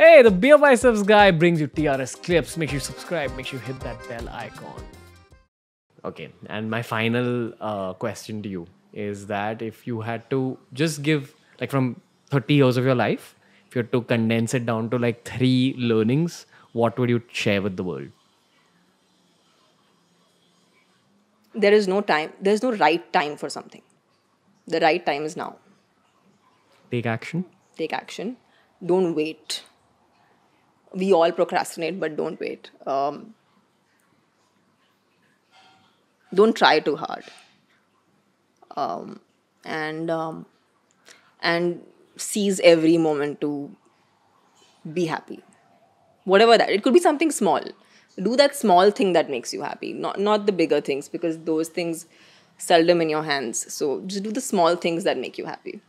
Hey, the Beer Biceps guy brings you TRS clips. Make sure you subscribe. Make sure you hit that bell icon. Okay, and my final uh, question to you is that if you had to just give, like, from 30 years of your life, if you had to condense it down to like three learnings, what would you share with the world? There is no time, there's no right time for something. The right time is now. Take action. Take action. Don't wait. We all procrastinate, but don't wait. Um, don't try too hard. Um, and um, and seize every moment to be happy. Whatever that, it could be something small. Do that small thing that makes you happy, not not the bigger things because those things seldom in your hands. So just do the small things that make you happy.